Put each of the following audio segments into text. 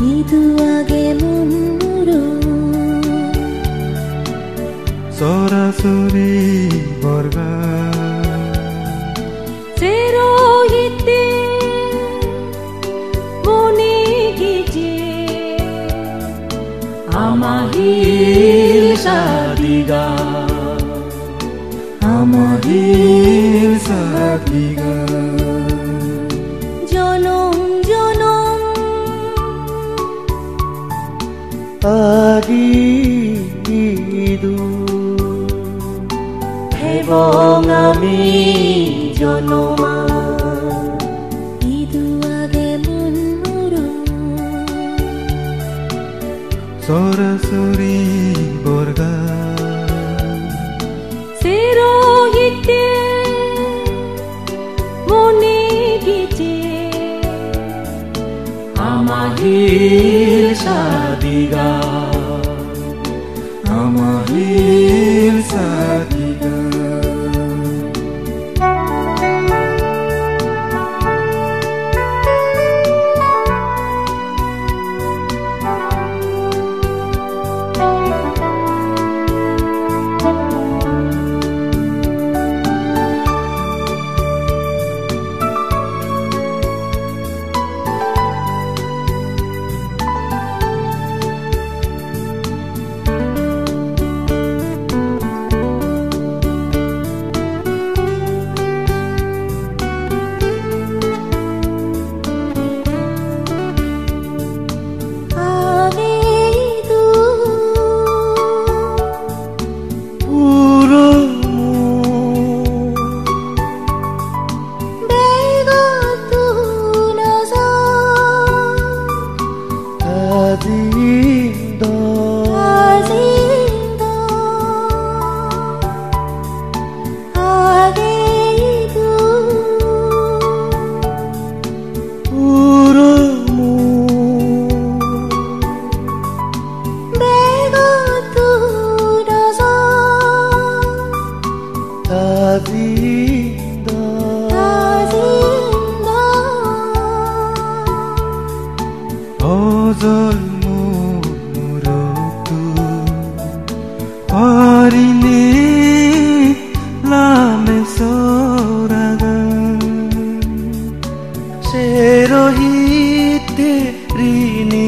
기도하게 몸으로 서라소리 걸어가 새로 이때 문이 기지 아마 힐사디가 아마 힐사디가 আদিদু এবং আমি জনমা। 이 আমাহিল সাদিগা Amahil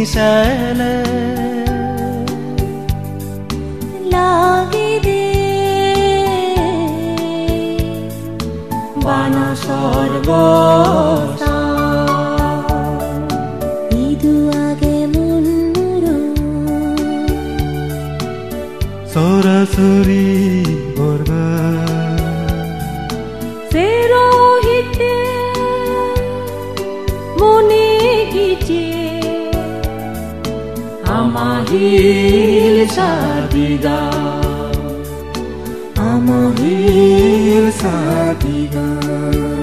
সালে দে বানা স্বর্গ ইদু আগে মুন্নুরু Sorasuri borga সেরোহিতে মনে গিছে আমাহিল সাদিগা Amahil sadiga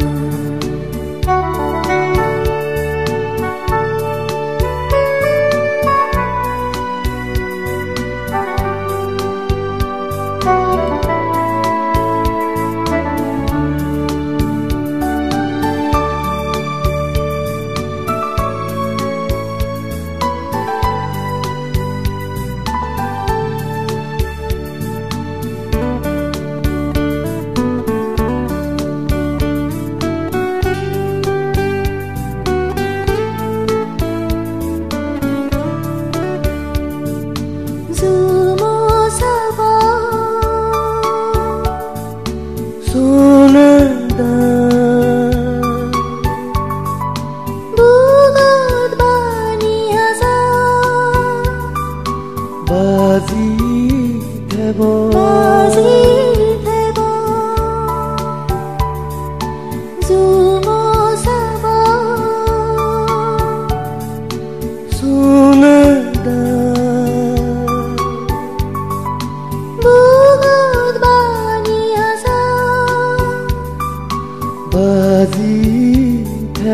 the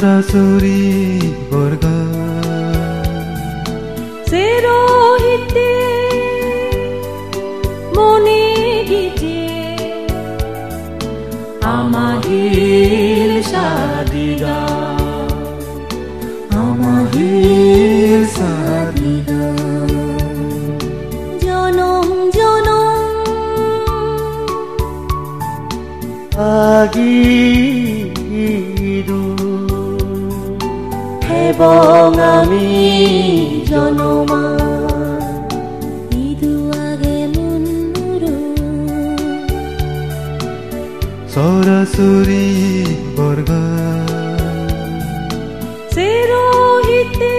সরাসরি বর্গা। সে রোহিতে মনে গিজে আমাহিল সাদিগা আমাহিল সাদিগা জনম জনম। আগি এবং আমি জনমা সরাসরি বর্গা। সেরোহিতে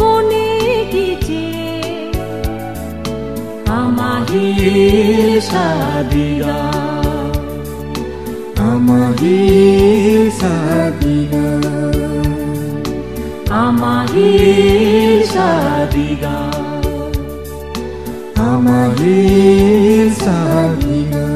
মনে কিছে আমাহি Sadeera আমাহি Sadeera Amahi Sadiga Amahi Sadiga